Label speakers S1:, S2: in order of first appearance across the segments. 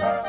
S1: Every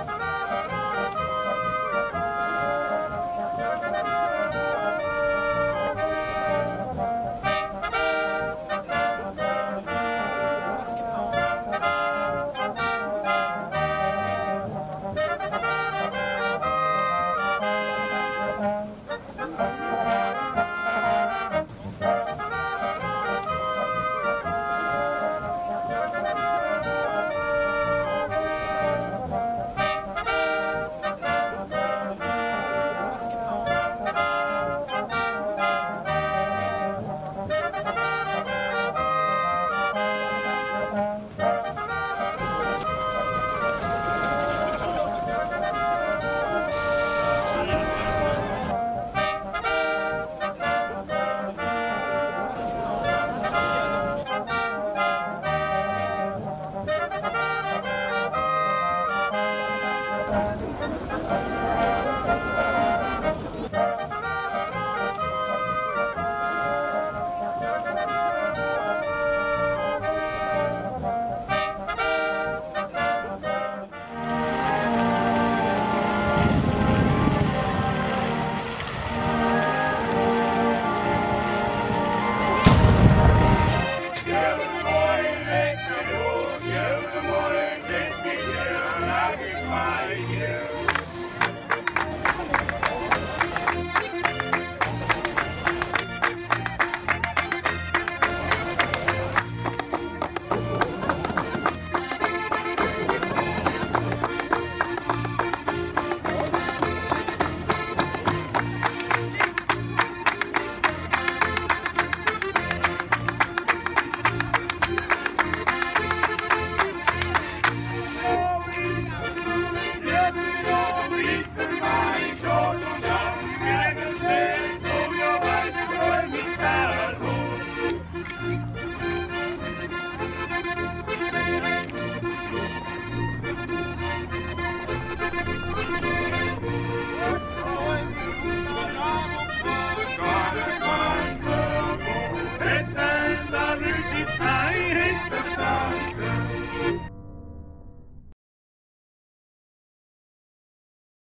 S1: morning, take